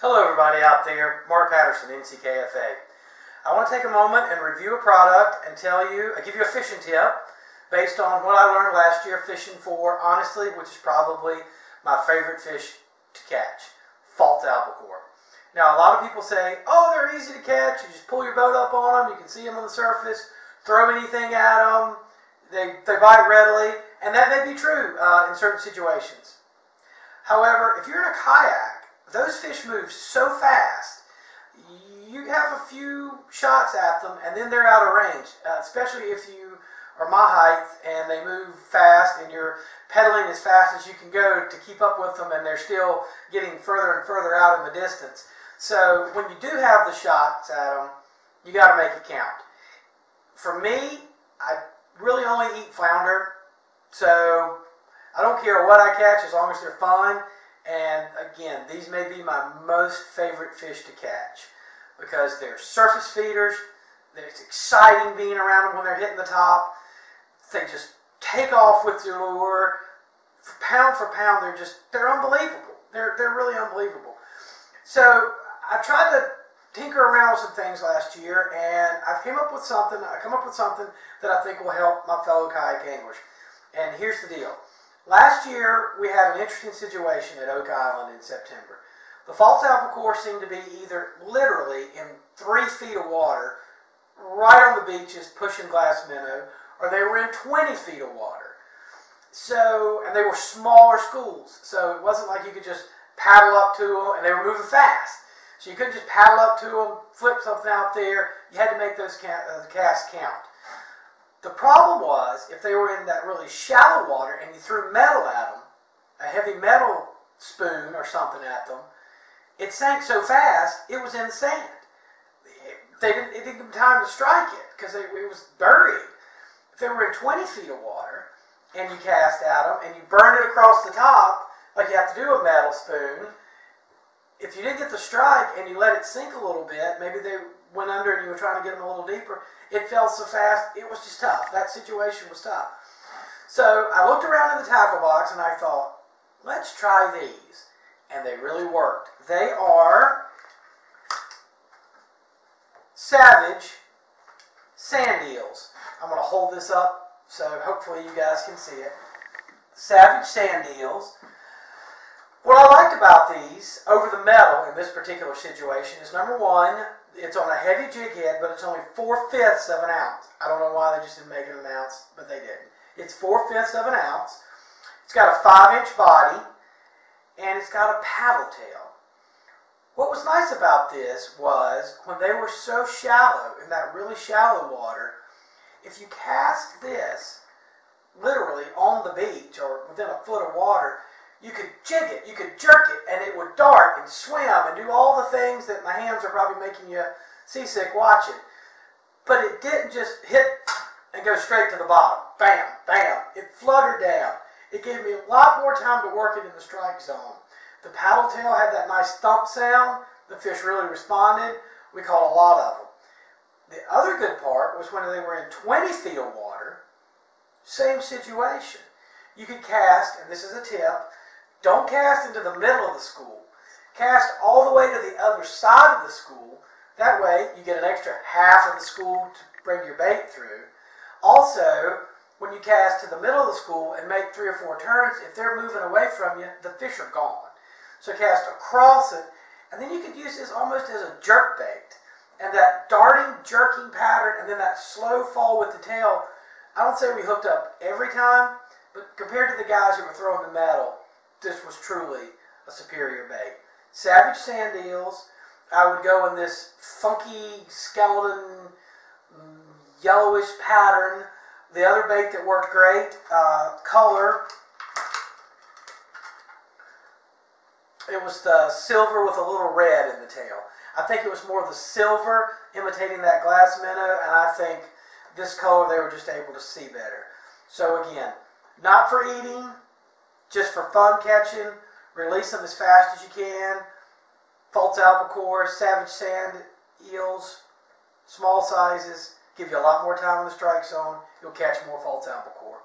Hello everybody out there, Mark Patterson, NCKFA. I want to take a moment and review a product and tell you, I give you a fishing tip based on what I learned last year fishing for, honestly, which is probably my favorite fish to catch, false albacore. Now a lot of people say, oh they're easy to catch, you just pull your boat up on them, you can see them on the surface, throw anything at them, they, they bite readily, and that may be true uh, in certain situations. However, if you're in a kayak, those fish move so fast, you have a few shots at them and then they're out of range, uh, especially if you are my height and they move fast and you're pedaling as fast as you can go to keep up with them and they're still getting further and further out in the distance. So when you do have the shots at them, you got to make it count. For me, I really only eat flounder, so I don't care what I catch as long as they're fun. And again, these may be my most favorite fish to catch because they're surface feeders. It's exciting being around them when they're hitting the top. They just take off with your lure. Pound for pound, they're just, they're unbelievable. They're, they're really unbelievable. So I tried to tinker around with some things last year, and I came up with something. I come up with something that I think will help my fellow kayak anglers. And here's the deal. Last year, we had an interesting situation at Oak Island in September. The false albacore seemed to be either literally in three feet of water, right on the beaches, pushing glass minnow, or they were in 20 feet of water. So, and they were smaller schools, so it wasn't like you could just paddle up to them, and they were moving fast. So you couldn't just paddle up to them, flip something out there. You had to make those uh, casts count. The problem was, if they were in that really shallow water and you threw metal at them, a heavy metal spoon or something at them, it sank so fast, it was in the sand. They didn't, it didn't give them time to strike it because it was buried. If they were in 20 feet of water and you cast at them and you burned it across the top, like you have to do a metal spoon, if you didn't get the strike and you let it sink a little bit, maybe they went under and you were trying to get them a little deeper, it fell so fast, it was just tough. That situation was tough. So I looked around in the tackle box and I thought, let's try these. And they really worked. They are Savage Sand Eels. I'm going to hold this up so hopefully you guys can see it. Savage Sand Eels. What I liked about these over the metal in this particular situation is number one, it's on a heavy jig head, but it's only four fifths of an ounce. I don't know why they just didn't make it an ounce, but they didn't. It's four fifths of an ounce. It's got a five inch body, and it's got a paddle tail. What was nice about this was when they were so shallow, in that really shallow water, if you cast this literally on the beach or within a foot of water, you could jig it, you could jerk it, and it would dart and swim and do all the things that my hands are probably making you seasick watching. But it didn't just hit and go straight to the bottom. Bam, bam. It fluttered down. It gave me a lot more time to work it in the strike zone. The paddle tail had that nice thump sound. The fish really responded. We caught a lot of them. The other good part was when they were in 20 feet of water, same situation. You could cast, and this is a tip, don't cast into the middle of the school. Cast all the way to the other side of the school. That way, you get an extra half of the school to bring your bait through. Also, when you cast to the middle of the school and make three or four turns, if they're moving away from you, the fish are gone. So cast across it, and then you could use this almost as a jerk bait. And that darting, jerking pattern, and then that slow fall with the tail, I don't say we hooked up every time, but compared to the guys who were throwing the metal, this was truly a superior bait. Savage sand eels, I would go in this funky skeleton mm, yellowish pattern. The other bait that worked great, uh, color, it was the silver with a little red in the tail. I think it was more the silver imitating that glass minnow, and I think this color they were just able to see better. So again, not for eating, just for fun catching. Release them as fast as you can. False albacore, savage sand eels, small sizes, give you a lot more time in the strike zone. You'll catch more false albacore.